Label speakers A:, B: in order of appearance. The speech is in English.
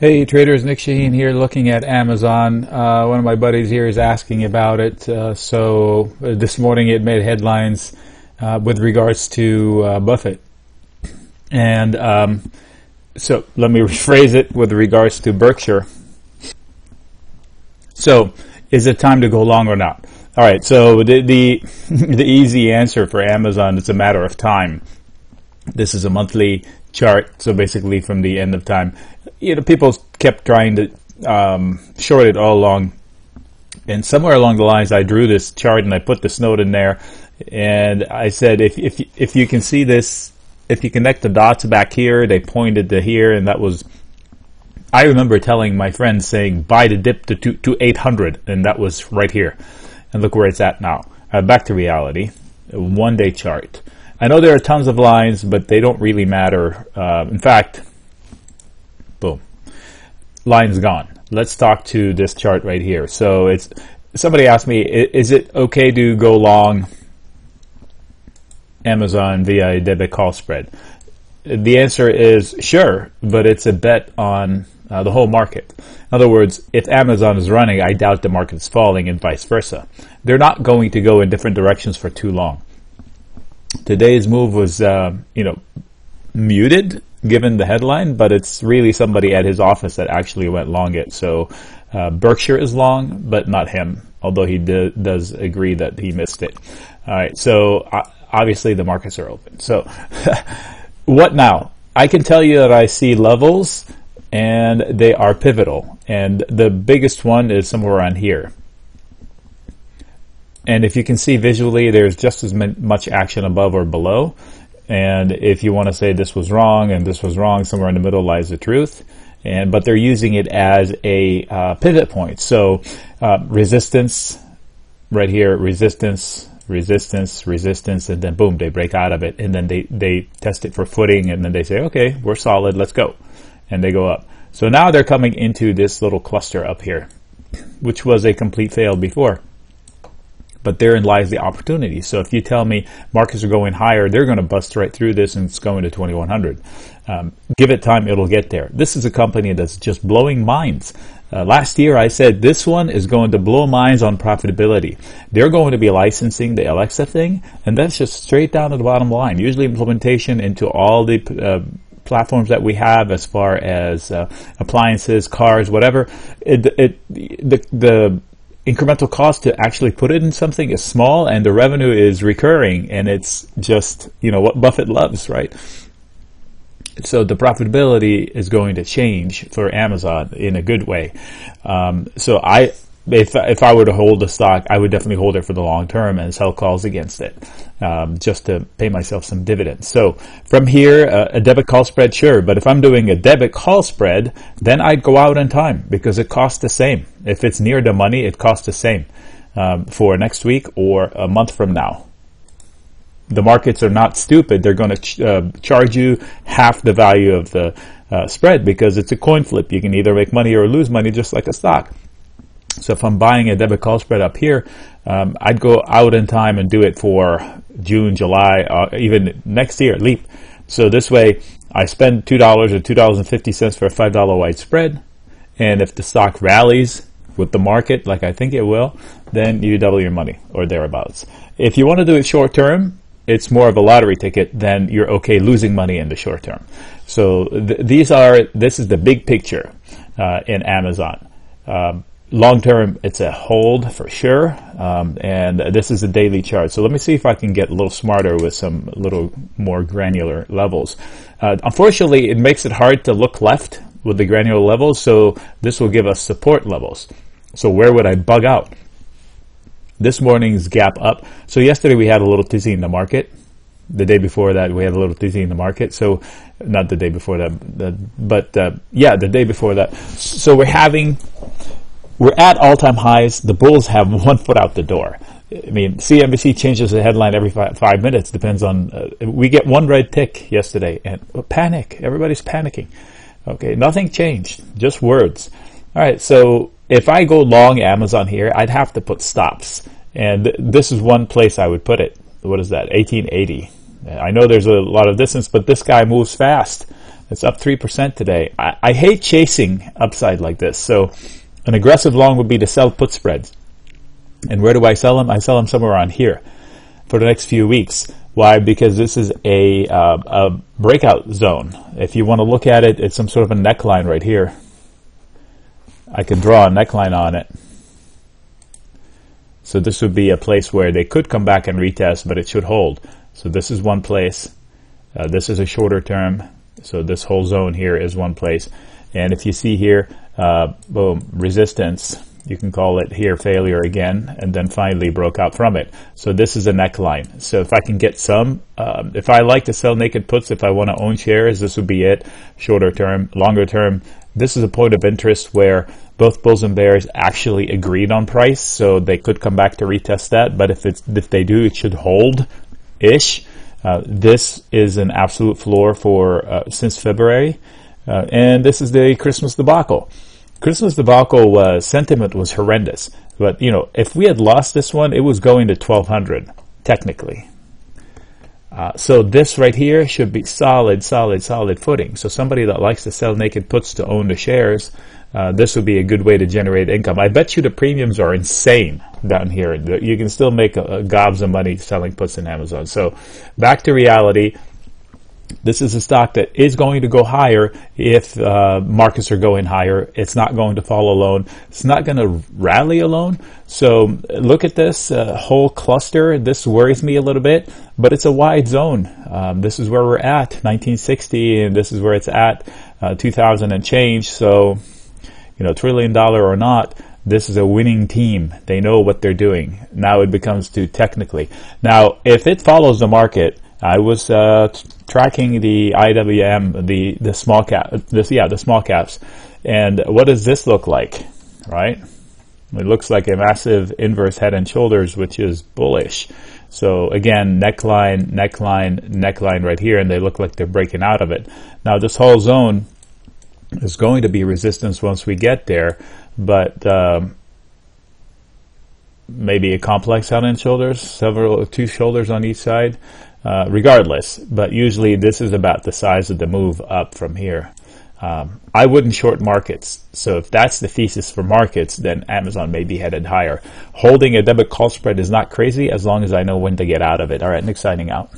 A: Hey traders, Nick Shaheen here looking at Amazon. Uh, one of my buddies here is asking about it. Uh, so uh, this morning it made headlines uh, with regards to uh, Buffett. And um, so let me rephrase it with regards to Berkshire. So is it time to go long or not? All right, so the, the, the easy answer for Amazon is a matter of time. This is a monthly chart, so basically from the end of time. You know, people kept trying to um, short it all along, and somewhere along the lines, I drew this chart and I put this note in there, and I said, if if if you can see this, if you connect the dots back here, they pointed to here, and that was. I remember telling my friends saying, buy the dip to, to, to 800, and that was right here. And look where it's at now. Uh, back to reality. One day chart. I know there are tons of lines, but they don't really matter. Uh, in fact, boom, line's gone. Let's talk to this chart right here. So it's somebody asked me, is it okay to go long Amazon via a debit call spread? The answer is sure, but it's a bet on uh, the whole market. In other words, if Amazon is running, I doubt the market is falling and vice versa. They're not going to go in different directions for too long today's move was, uh, you know, muted given the headline, but it's really somebody at his office that actually went long it. So uh, Berkshire is long, but not him, although he d- does agree that he missed it. All right, so uh, obviously the markets are open. So what now? I can tell you that I see levels and they are pivotal. And the biggest one is somewhere around here. And if you can see visually, there's just as much action above or below. And if you want to say this was wrong and this was wrong, somewhere in the middle lies the truth. And but they're using it as a uh, pivot point. So uh, resistance right here, resistance, resistance, resistance, and then boom, they break out of it, and then they they test it for footing, and then they say, okay, we're solid, let's go, and they go up. So now they're coming into this little cluster up here, which was a complete fail before but therein lies the opportunity. So if you tell me markets are going higher, they're going to bust right through this and it's going to 2100. Um, give it time, it'll get there. This is a company that's just blowing minds. Uh, last year I said this one is going to blow minds on profitability. They're going to be licensing the Alexa thing, and that's just straight down to the bottom line. Usually implementation into all the uh, platforms that we have as far as uh, appliances, cars, whatever. It, it, the, the incremental cost to actually put it in something is small and the revenue is recurring and it's just you know what Buffett loves right? So the profitability is going to change for Amazon in a good way. Um, so I if if I were to hold the stock, I would definitely hold it for the long term and sell calls against it, um, just to pay myself some dividends. So from here, uh, a debit call spread, sure, but if I'm doing a debit call spread, then I'd go out in time because it costs the same. If it's near the money, it costs the same um, for next week or a month from now. The markets are not stupid; they're going to ch- uh, charge you half the value of the uh, spread because it's a coin flip. You can either make money or lose money, just like a stock. So if I'm buying a debit call spread up here, um, I'd go out in time and do it for June, July, uh, even next year, leap. So this way, I spend two dollars or two dollars and fifty cents for a five dollar wide spread, and if the stock rallies with the market, like I think it will, then you double your money or thereabouts. If you want to do it short term, it's more of a lottery ticket. Then you're okay losing money in the short term. So th- these are this is the big picture uh, in Amazon. Um, long term, it's a hold for sure. Um, and this is a daily chart. So let me see if I can get a little smarter with some little more granular levels. Uh, unfortunately, it makes it hard to look left with the granular levels. So this will give us support levels. So where would I bug out? This morning's gap up. So yesterday we had a little tizzy in the market. The day before that we had a little tizzy in the market. So not the day before that, but uh, yeah, the day before that. So we're having we're at all-time highs. The bulls have one foot out the door. I mean, CNBC changes the headline every five, five minutes. Depends on. Uh, we get one red tick yesterday, and uh, panic. Everybody's panicking. Okay, nothing changed. Just words. All right. So if I go long Amazon here, I'd have to put stops, and this is one place I would put it. What is that? 1880. I know there's a lot of distance, but this guy moves fast. It's up 3% today. I, I hate chasing upside like this. So an aggressive long would be to sell put spreads. And where do I sell them? I sell them somewhere on here for the next few weeks. Why? Because this is a, uh, a breakout zone. If you want to look at it, it's some sort of a neckline right here. I could draw a neckline on it. So this would be a place where they could come back and retest, but it should hold. So this is one place. Uh, this is a shorter term. So this whole zone here is one place. And if you see here, uh, boom, resistance, you can call it here failure again, and then finally broke out from it. So this is a neckline. So if I can get some, um, if I like to sell naked puts, if I want to own shares, this would be it. Shorter term, longer term, this is a point of interest where both bulls and bears actually agreed on price, so they could come back to retest that. But if it's if they do, it should hold ish. Uh, this is an absolute floor for uh, since February, uh, and this is the Christmas debacle. Christmas debacle was sentiment was horrendous, but you know if we had lost this one, it was going to 1200 technically. Uh, so this right here should be solid, solid, solid footing. So somebody that likes to sell naked puts to own the shares, uh, this would be a good way to generate income. I bet you the premiums are insane down here. You can still make uh, gobs of money selling puts in Amazon. So back to reality. This is a stock that is going to go higher if uh, markets are going higher. It's not going to fall alone. It's not going to rally alone. So look at this uh, whole cluster. This worries me a little bit, but it's a wide zone. Um, this is where we're at, 1960, and this is where it's at, uh, 2000 and change. So, you know, trillion dollar or not, this is a winning team. They know what they're doing. Now it becomes too technically. Now, if it follows the market, I was uh, tracking the IWM, the the small cap, this yeah, the small caps, and what does this look like, right? It looks like a massive inverse head and shoulders, which is bullish. So again, neckline, neckline, neckline right here, and they look like they're breaking out of it. Now this whole zone is going to be resistance once we get there, but um, maybe a complex head and shoulders, several two shoulders on each side. Uh, regardless, but usually this is about the size of the move up from here. Um, I wouldn't short markets. So if that's the thesis for markets, then Amazon may be headed higher. Holding a debit call spread is not crazy as long as I know when to get out of it. All right, Nick signing out.